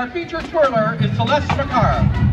our featured twirler is Celeste McCara.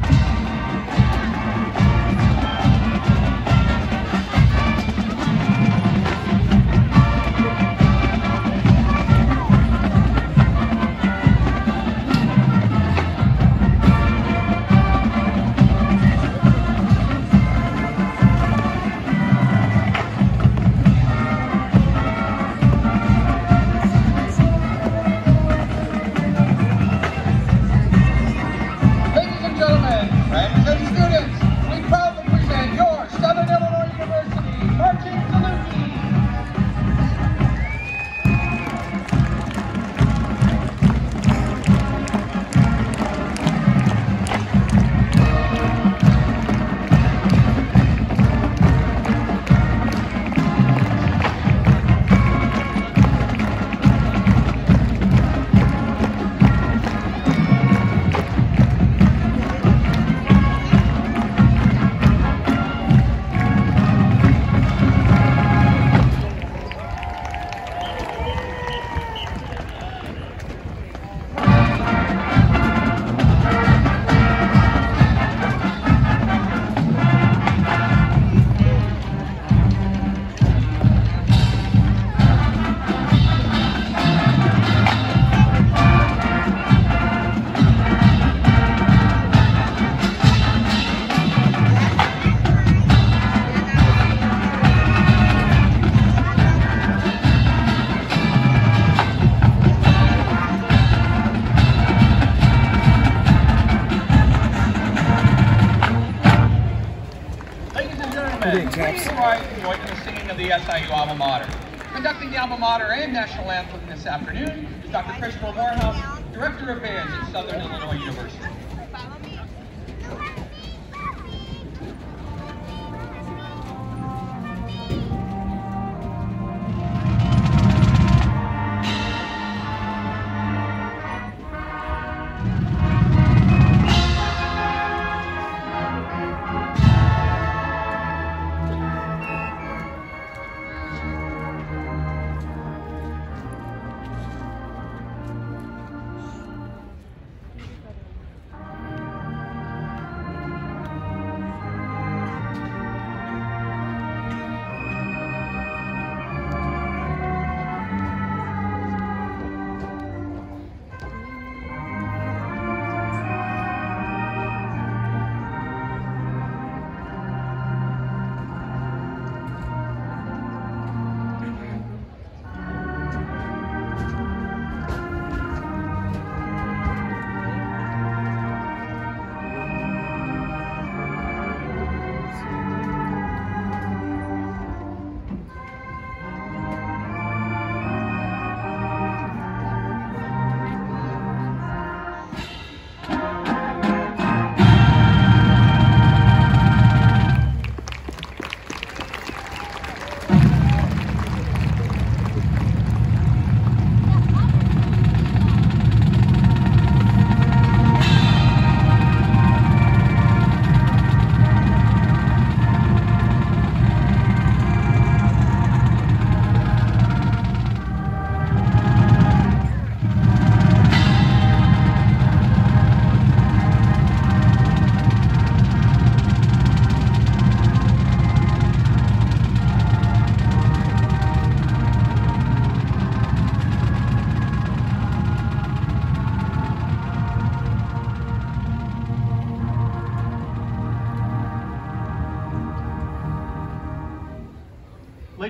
Ladies and gentlemen, please rise and join in the singing of the SIU alma mater. Conducting the alma mater and national anthem this afternoon is Dr. Christopher Morehouse, Director of Bands at Southern Illinois University.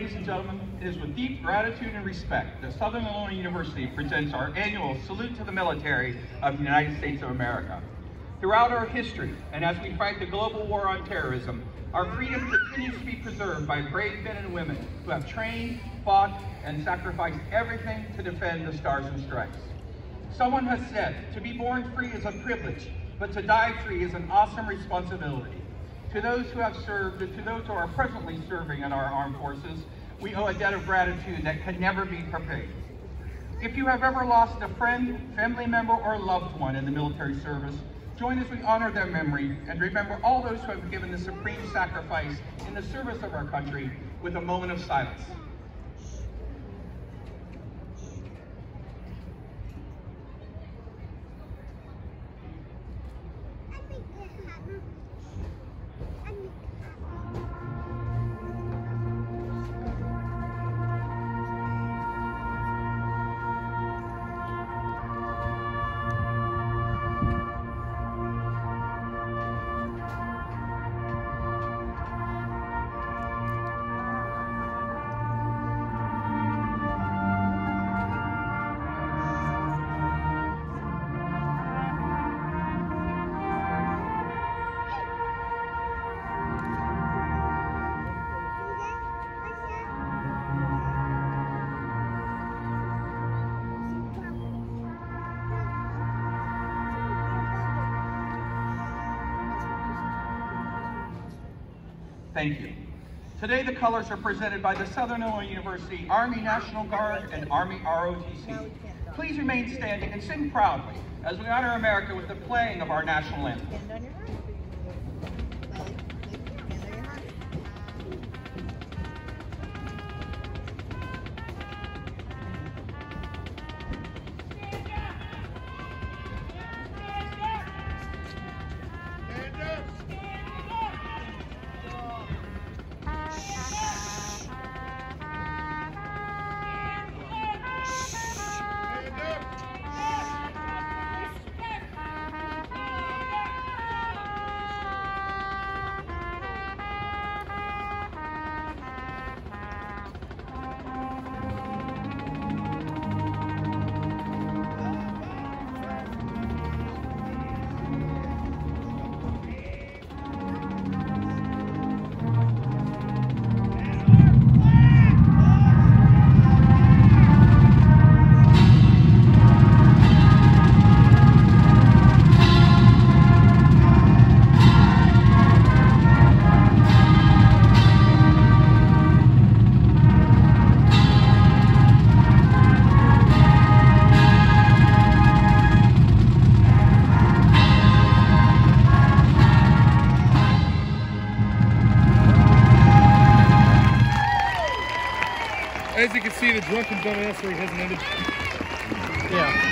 Ladies and gentlemen, it is with deep gratitude and respect that Southern Illinois University presents our annual Salute to the Military of the United States of America. Throughout our history, and as we fight the global war on terrorism, our freedom continues to be preserved by brave men and women who have trained, fought, and sacrificed everything to defend the Stars and Stripes. Someone has said, to be born free is a privilege, but to die free is an awesome responsibility. To those who have served and to those who are presently serving in our armed forces, we owe a debt of gratitude that can never be repaid. If you have ever lost a friend, family member, or loved one in the military service, Join as we honor their memory and remember all those who have given the supreme sacrifice in the service of our country with a moment of silence. Thank you. Today the colors are presented by the Southern Illinois University Army National Guard and Army ROTC. Please remain standing and sing proudly as we honor America with the playing of our national anthem. The drunken dumbassery hasn't ended. Yeah.